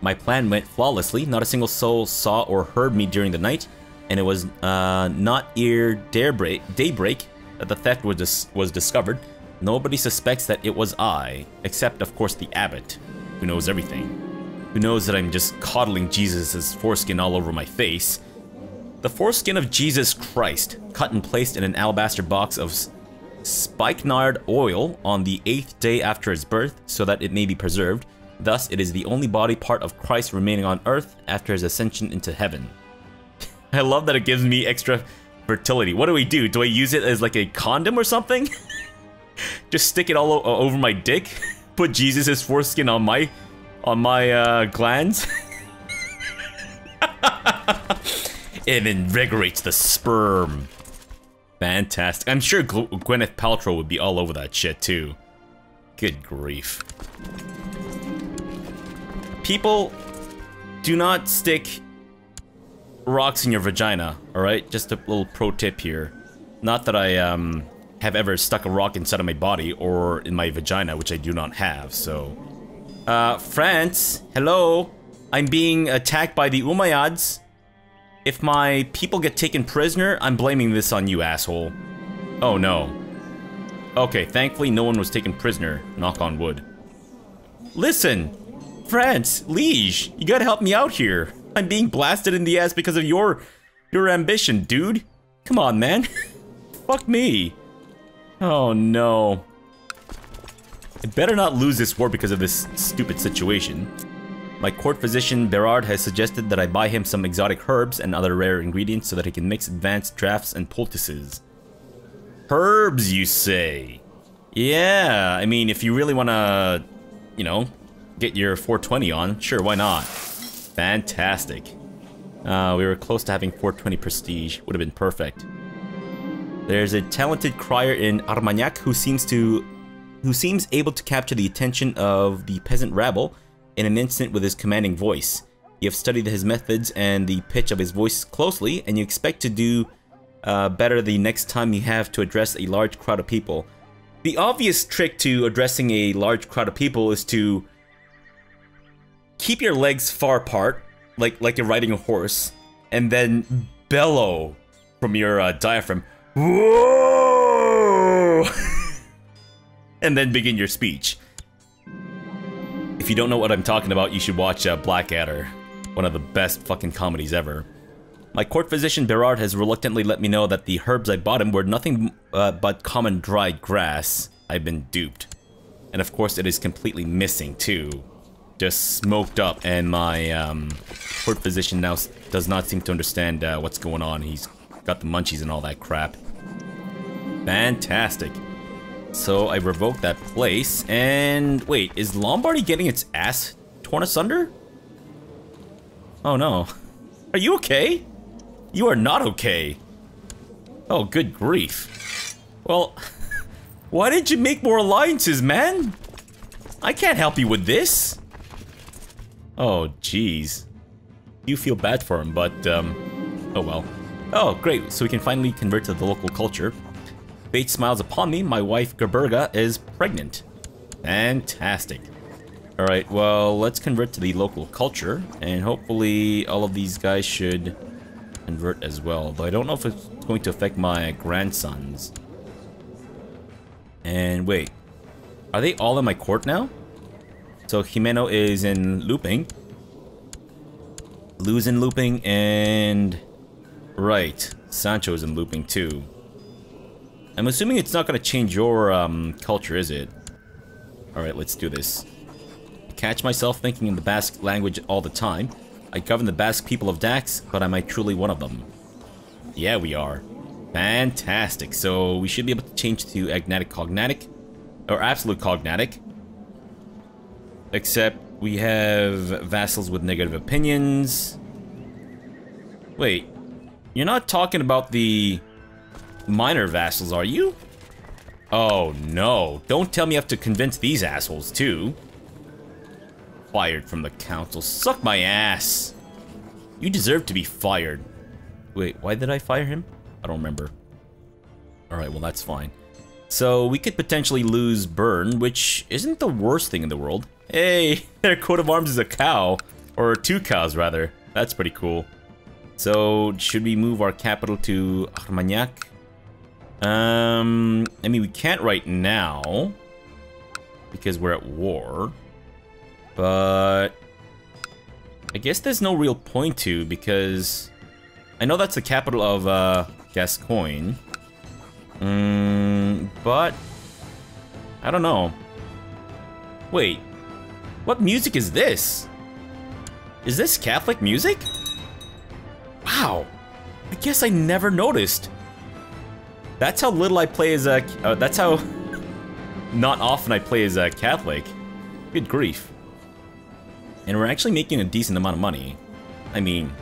My plan went flawlessly. Not a single soul saw or heard me during the night, and it was uh, not ere daybreak, daybreak that the theft was, dis was discovered. Nobody suspects that it was I, except, of course, the abbot, who knows everything. Who knows that I'm just coddling Jesus' foreskin all over my face. The foreskin of Jesus Christ, cut and placed in an alabaster box of spikenard oil on the eighth day after his birth, so that it may be preserved. Thus, it is the only body part of Christ remaining on earth after his ascension into heaven. <laughs> I love that it gives me extra fertility. What do we do? Do I use it as like a condom or something? <laughs> Just stick it all over my dick? <laughs> Put Jesus' foreskin on my on my uh, glands? it invigorates the sperm. Fantastic. I'm sure Gwyneth Paltrow would be all over that shit too. Good grief. People, do not stick rocks in your vagina, alright? Just a little pro tip here. Not that I um, have ever stuck a rock inside of my body or in my vagina, which I do not have, so... Uh, France, hello? I'm being attacked by the Umayyads. If my people get taken prisoner, I'm blaming this on you, asshole. Oh no. Okay, thankfully no one was taken prisoner, knock on wood. Listen! France, Liege, you gotta help me out here. I'm being blasted in the ass because of your... your ambition, dude. Come on, man. <laughs> Fuck me. Oh no. I better not lose this war because of this stupid situation. My court physician Berard has suggested that I buy him some exotic herbs and other rare ingredients so that he can mix advanced drafts and poultices. Herbs, you say? Yeah, I mean, if you really want to, you know, get your 420 on, sure, why not? Fantastic. Uh, we were close to having 420 prestige, would have been perfect. There's a talented crier in Armagnac who seems to who seems able to capture the attention of the peasant rabble in an instant with his commanding voice. You have studied his methods and the pitch of his voice closely, and you expect to do uh, better the next time you have to address a large crowd of people. The obvious trick to addressing a large crowd of people is to keep your legs far apart, like like you're riding a horse, and then bellow from your uh, diaphragm. Whoa! <laughs> and then begin your speech. If you don't know what I'm talking about, you should watch uh, Blackadder. One of the best fucking comedies ever. My court physician Berard has reluctantly let me know that the herbs I bought him were nothing uh, but common dried grass. I've been duped. And of course it is completely missing too. Just smoked up and my um, court physician now does not seem to understand uh, what's going on. He's got the munchies and all that crap. Fantastic. So I revoked that place, and wait, is Lombardy getting its ass torn asunder? Oh no. Are you okay? You are not okay. Oh, good grief. Well, <laughs> why didn't you make more alliances, man? I can't help you with this. Oh, jeez. You feel bad for him, but, um, oh well. Oh, great, so we can finally convert to the local culture. Fate smiles upon me, my wife Gerberga is pregnant. Fantastic. Alright, well, let's convert to the local culture, and hopefully all of these guys should convert as well, though I don't know if it's going to affect my grandsons. And wait, are they all in my court now? So Jimeno is in looping. Lou's in looping, and... Right, Sancho is in looping too. I'm assuming it's not going to change your um, culture, is it? Alright, let's do this. I catch myself thinking in the Basque language all the time. I govern the Basque people of Dax, but am I truly one of them? Yeah, we are. Fantastic. So we should be able to change to Agnatic Cognatic, or Absolute Cognatic. Except we have vassals with negative opinions. Wait, you're not talking about the minor vassals, are you? Oh, no. Don't tell me I have to convince these assholes, too. Fired from the council. Suck my ass. You deserve to be fired. Wait, why did I fire him? I don't remember. Alright, well that's fine. So we could potentially lose Béarn, which isn't the worst thing in the world. Hey, <laughs> their coat of arms is a cow. Or two cows, rather. That's pretty cool. So, should we move our capital to Armagnac? Um, I mean, we can't right now. Because we're at war. But... I guess there's no real point to, because... I know that's the capital of, uh, Gascogne. Mm, but... I don't know. Wait. What music is this? Is this Catholic music? Wow. I guess I never noticed. That's how little I play as a... Uh, that's how... <laughs> not often I play as a Catholic. Good grief. And we're actually making a decent amount of money. I mean,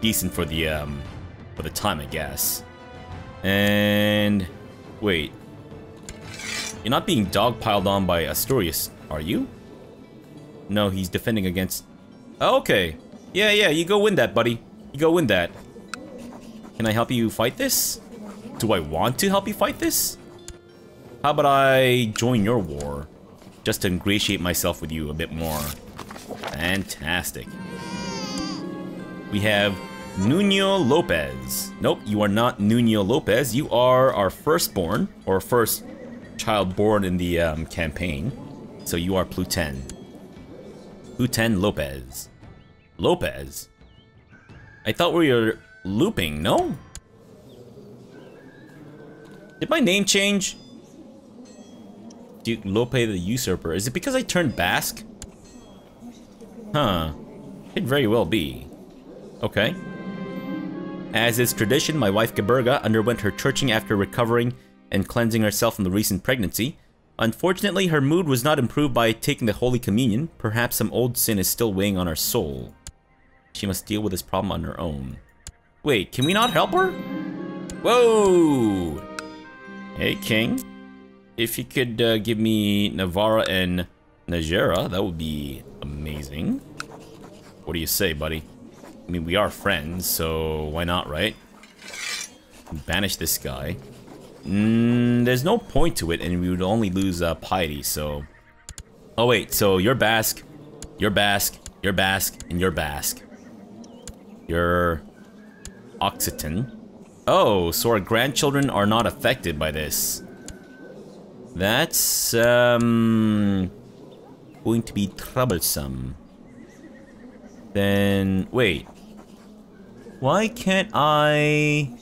decent for the, um... For the time, I guess. And... Wait. You're not being dogpiled on by Asturias, are you? No, he's defending against... Okay. Yeah, yeah, you go win that, buddy. You go win that. Can I help you fight this? Do I want to help you fight this? How about I join your war? Just to ingratiate myself with you a bit more. Fantastic. We have Nuno Lopez. Nope, you are not Nuno Lopez. You are our firstborn, or first child born in the um, campaign. So you are Pluten. Pluten Lopez. Lopez? I thought we were looping, no? Did my name change? Duke Lope the Usurper. Is it because I turned Basque? Huh. Could very well be. Okay. As is tradition, my wife Gerberga underwent her churching after recovering and cleansing herself from the recent pregnancy. Unfortunately, her mood was not improved by taking the Holy Communion. Perhaps some old sin is still weighing on her soul. She must deal with this problem on her own. Wait, can we not help her? Whoa! Hey, King. If you could uh, give me Navarra and Najera, that would be amazing. What do you say, buddy? I mean, we are friends, so why not, right? Banish this guy. Mm, there's no point to it, and we would only lose uh, piety, so... Oh, wait, so you're Basque, you're Basque, you're Basque, and you're Basque. You're... Occitan. Oh, so our grandchildren are not affected by this. That's, um... Going to be troublesome. Then, wait. Why can't I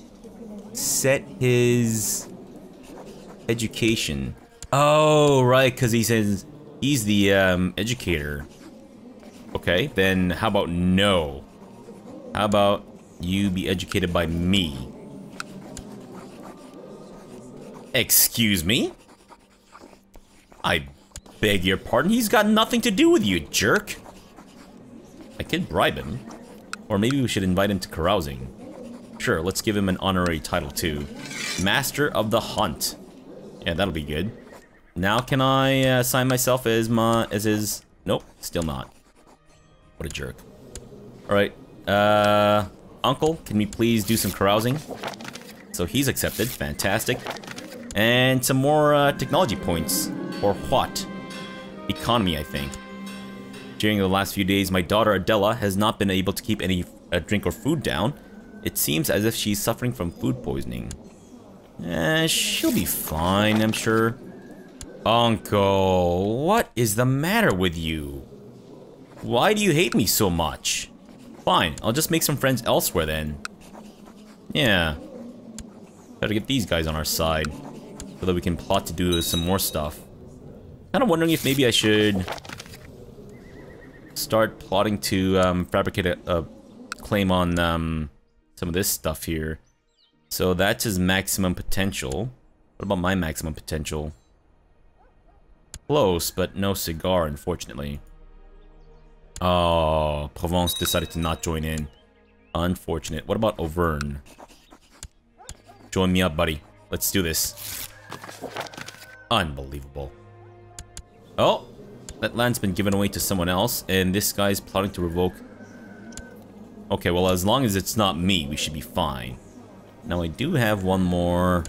set his education. Oh, right, because he says he's the um, educator. Okay, then how about no? How about you be educated by me? Excuse me? I beg your pardon, he's got nothing to do with you, jerk. I could bribe him. Or maybe we should invite him to carousing. Sure, let's give him an honorary title too. Master of the Hunt. Yeah, that'll be good. Now can I uh, sign myself as my as his? Nope, still not. What a jerk. All right, uh, Uncle, can we please do some carousing? So he's accepted, fantastic. And some more uh, technology points, or what? Economy, I think. During the last few days, my daughter Adela has not been able to keep any uh, drink or food down. It seems as if she's suffering from food poisoning. Eh, she'll be fine, I'm sure. Uncle, what is the matter with you? Why do you hate me so much? Fine, I'll just make some friends elsewhere then. Yeah. Gotta get these guys on our side. So that we can plot to do some more stuff. Kinda wondering if maybe I should... Start plotting to um, fabricate a, a claim on um, some of this stuff here. So that's his maximum potential. What about my maximum potential? Close, but no cigar, unfortunately. Oh, Provence decided to not join in. Unfortunate. What about Auvergne? Join me up, buddy. Let's do this. Unbelievable. Oh, that land's been given away to someone else, and this guy's plotting to revoke Okay, well, as long as it's not me, we should be fine. Now I do have one more...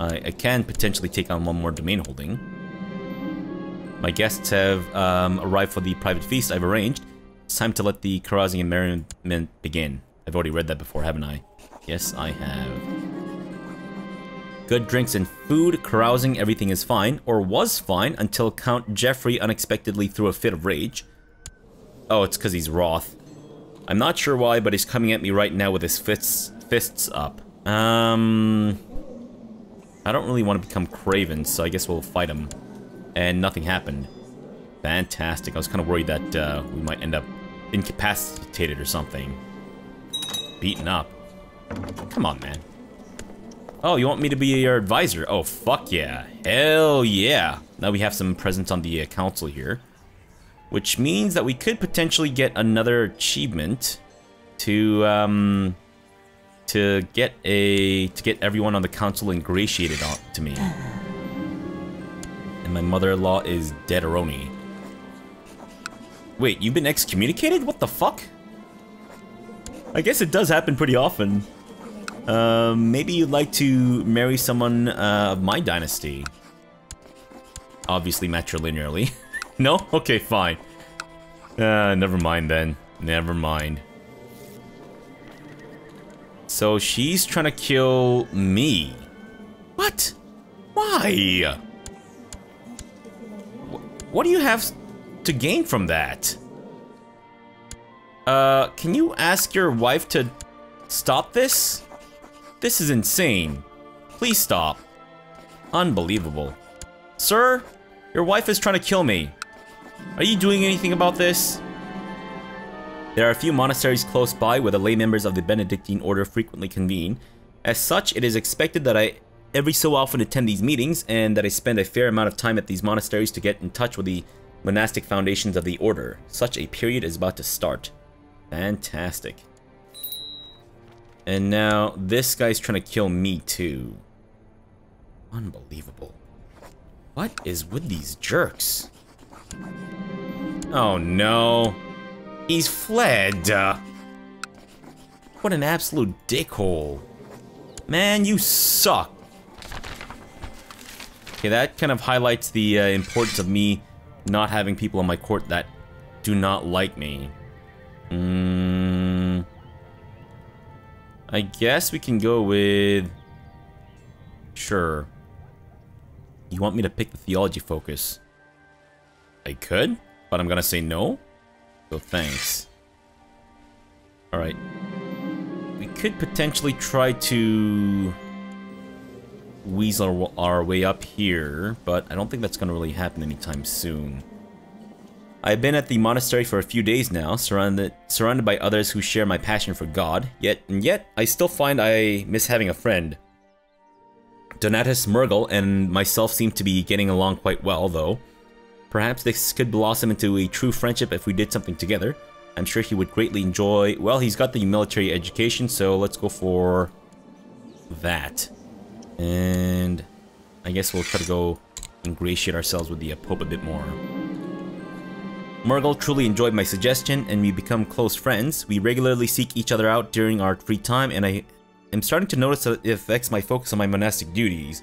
I, I can potentially take on one more domain holding. My guests have um, arrived for the private feast I've arranged. It's time to let the carousing and merriment begin. I've already read that before, haven't I? Yes, I have. Good drinks and food, carousing, everything is fine, or was fine until Count Geoffrey unexpectedly threw a fit of rage. Oh, it's because he's Wroth. I'm not sure why, but he's coming at me right now with his fists, fists up. Um... I don't really want to become Craven, so I guess we'll fight him. And nothing happened. Fantastic. I was kind of worried that uh, we might end up incapacitated or something. Beaten up. Come on, man. Oh, you want me to be your advisor? Oh, fuck yeah. Hell yeah. Now we have some presence on the uh, council here. Which means that we could potentially get another achievement to, um... To get a... To get everyone on the council ingratiated on, to me. And my mother-in-law is dead, Deaderoni. Wait, you've been excommunicated? What the fuck? I guess it does happen pretty often. Um, maybe you'd like to marry someone uh, of my dynasty. Obviously matrilinearly. <laughs> no? Okay, fine. Uh, never mind then. Never mind. So she's trying to kill me. What? Why? What do you have to gain from that? Uh, can you ask your wife to stop this? This is insane. Please stop. Unbelievable. Sir, your wife is trying to kill me. Are you doing anything about this? There are a few monasteries close by where the lay members of the Benedictine order frequently convene. As such, it is expected that I every so often attend these meetings and that I spend a fair amount of time at these monasteries to get in touch with the monastic foundations of the order. Such a period is about to start. Fantastic. And now this guy's trying to kill me too. Unbelievable. What is with these jerks? Oh no. He's fled. what an absolute dickhole. Man, you suck. Okay, that kind of highlights the uh, importance of me not having people on my court that do not like me. Hmm. I guess we can go with... Sure. You want me to pick the theology focus? I could, but I'm gonna say no. So thanks. Alright. We could potentially try to weasel our way up here, but I don't think that's gonna really happen anytime soon. I've been at the monastery for a few days now, surrounded surrounded by others who share my passion for God, yet and yet I still find I miss having a friend. Donatus Mergel and myself seem to be getting along quite well, though. Perhaps this could blossom into a true friendship if we did something together. I'm sure he would greatly enjoy... Well, he's got the military education, so let's go for that. And I guess we'll try to go ingratiate ourselves with the Pope a bit more. Murgle truly enjoyed my suggestion and we become close friends. We regularly seek each other out during our free time and I am starting to notice that it affects my focus on my monastic duties.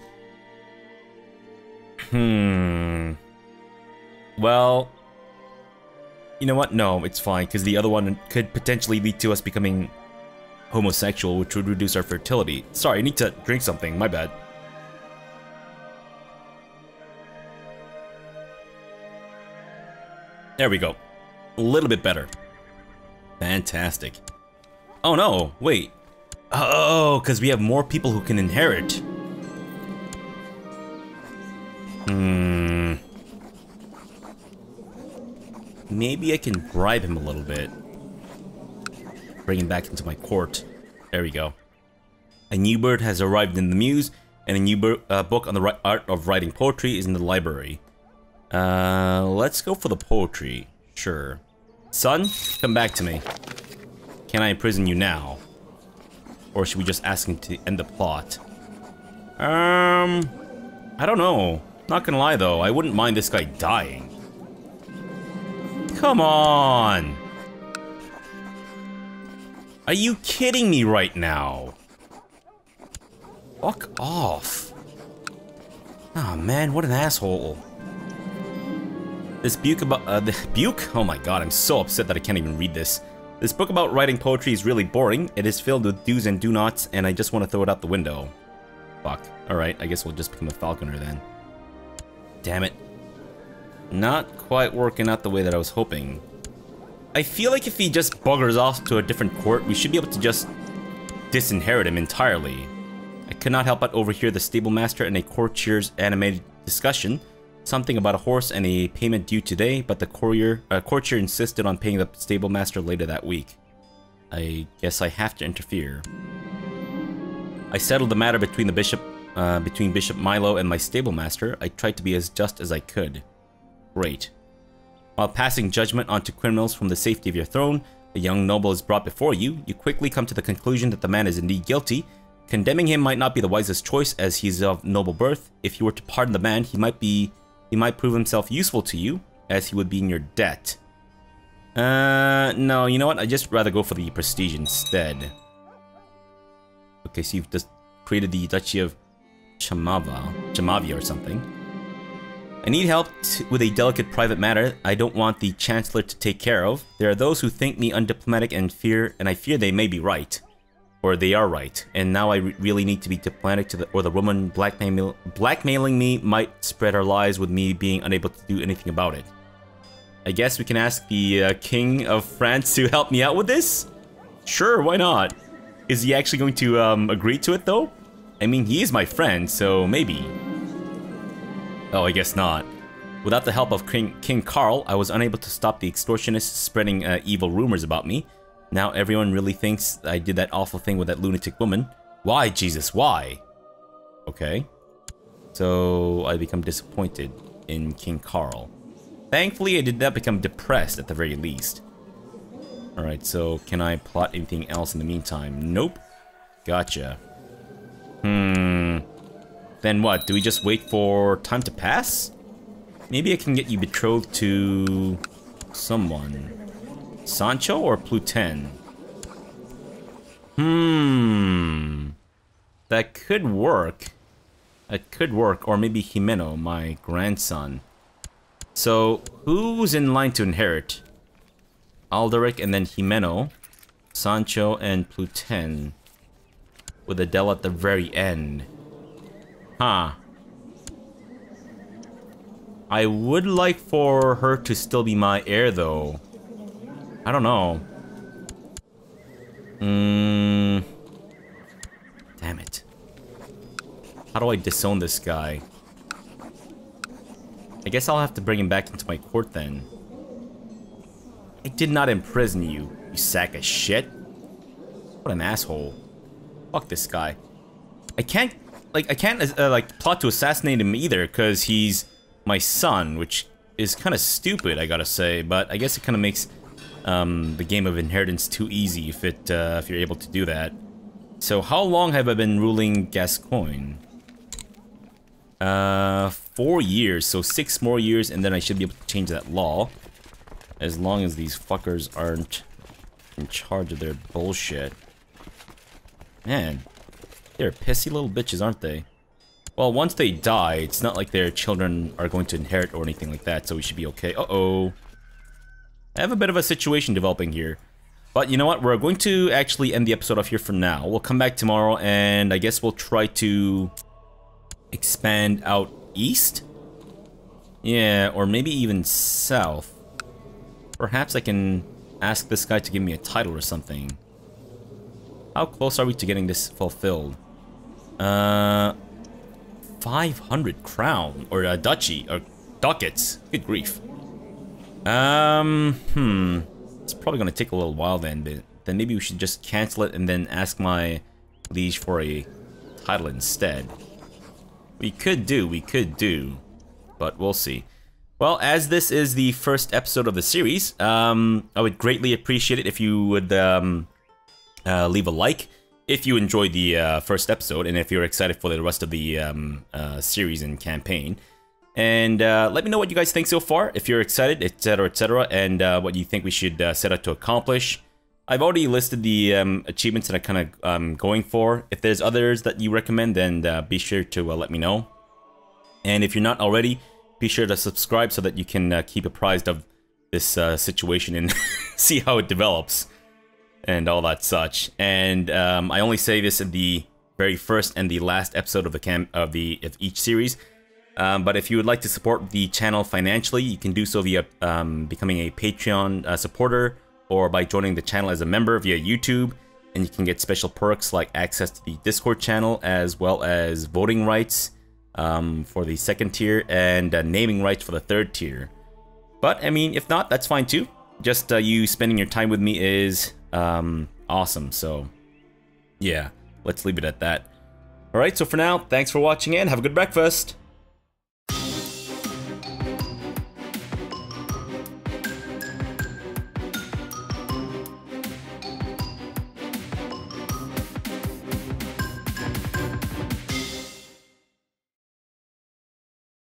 Hmm. Well, you know what? No, it's fine because the other one could potentially lead to us becoming homosexual, which would reduce our fertility. Sorry, I need to drink something. My bad. There we go. A little bit better. Fantastic. Oh no, wait. Oh, because we have more people who can inherit. Hmm. Maybe I can bribe him a little bit. Bring him back into my court. There we go. A new bird has arrived in the mews, and a new uh, book on the art of writing poetry is in the library. Uh, let's go for the poetry. Sure. Son, come back to me. Can I imprison you now? Or should we just ask him to end the plot? Um, I don't know. Not gonna lie though, I wouldn't mind this guy dying. Come on! Are you kidding me right now? Fuck off. Oh man, what an asshole. This book about, uh, the buke? Oh my god, I'm so upset that I can't even read this. This book about writing poetry is really boring. It is filled with do's and do nots, and I just want to throw it out the window. Fuck. Alright, I guess we'll just become a falconer then. Damn it. Not quite working out the way that I was hoping. I feel like if he just buggers off to a different court, we should be able to just disinherit him entirely. I could not help but overhear the stable master and a courtier's animated discussion. Something about a horse and a payment due today, but the courier, uh, courtier insisted on paying the stable master later that week. I guess I have to interfere. I settled the matter between the bishop, uh, between Bishop Milo and my stable master. I tried to be as just as I could. Great. While passing judgment onto criminals from the safety of your throne, a young noble is brought before you. You quickly come to the conclusion that the man is indeed guilty. Condemning him might not be the wisest choice, as he is of noble birth. If you were to pardon the man, he might be, he might prove himself useful to you, as he would be in your debt. Uh, no, you know what? I'd just rather go for the prestige instead. Okay, so you've just created the Duchy of Chamava, Chamavia or something. I need help with a delicate private matter I don't want the Chancellor to take care of. There are those who think me undiplomatic and fear, and I fear they may be right. Or they are right, and now I re really need to be diplomatic to the- or the woman blackmail blackmailing me might spread her lies with me being unable to do anything about it. I guess we can ask the uh, King of France to help me out with this? Sure, why not? Is he actually going to um, agree to it though? I mean, he is my friend, so maybe. Oh, I guess not. Without the help of King, King Carl, I was unable to stop the extortionists spreading uh, evil rumors about me. Now everyone really thinks I did that awful thing with that lunatic woman. Why, Jesus, why? Okay. So I become disappointed in King Carl. Thankfully, I did not become depressed at the very least. Alright, so can I plot anything else in the meantime? Nope. Gotcha. Hmm. Then what? Do we just wait for time to pass? Maybe I can get you betrothed to someone. Sancho or Pluten? Hmm. That could work. That could work. Or maybe Jimeno, my grandson. So, who's in line to inherit? Alderic and then Jimeno. Sancho and Pluten. With Adele at the very end. Huh. I would like for her to still be my heir, though. I don't know. Mmm. Damn it. How do I disown this guy? I guess I'll have to bring him back into my court then. I did not imprison you, you sack of shit. What an asshole. Fuck this guy. I can't, like, I can't, uh, like, plot to assassinate him either, because he's my son, which is kind of stupid, I gotta say, but I guess it kind of makes um, the game of inheritance too easy if it uh, if you're able to do that. So how long have I been ruling Gascogne? Uh, four years, so six more years, and then I should be able to change that law. As long as these fuckers aren't in charge of their bullshit. Man, they're pissy little bitches, aren't they? Well, once they die, it's not like their children are going to inherit or anything like that, so we should be okay. Uh-oh. I have a bit of a situation developing here. But you know what? We're going to actually end the episode off here for now. We'll come back tomorrow, and I guess we'll try to expand out east? Yeah, or maybe even south. Perhaps I can ask this guy to give me a title or something. How close are we to getting this fulfilled? Uh, 500 crown, or a duchy, or ducats. Good grief. Um, hmm. It's probably gonna take a little while then, but then maybe we should just cancel it and then ask my liege for a title instead. We could do, we could do, but we'll see. Well, as this is the first episode of the series, um, I would greatly appreciate it if you would um, uh, leave a like if you enjoyed the uh, first episode and if you're excited for the rest of the um, uh, series and campaign. And uh, let me know what you guys think so far, if you're excited, etc., etc., and uh, what you think we should uh, set out to accomplish. I've already listed the um, achievements that I'm kind of um, going for. If there's others that you recommend, then uh, be sure to uh, let me know. And if you're not already, be sure to subscribe so that you can uh, keep apprised of this situation and <laughs> see how it develops and all that such. And um, I only say this in the very first and the last episode of the cam of the of each series. Um, but if you would like to support the channel financially, you can do so via um, becoming a Patreon uh, supporter or by joining the channel as a member via YouTube. And you can get special perks like access to the Discord channel as well as voting rights um, for the second tier and uh, naming rights for the third tier. But I mean, if not, that's fine too. Just uh, you spending your time with me is um, awesome. So yeah, let's leave it at that. Alright, so for now, thanks for watching and have a good breakfast.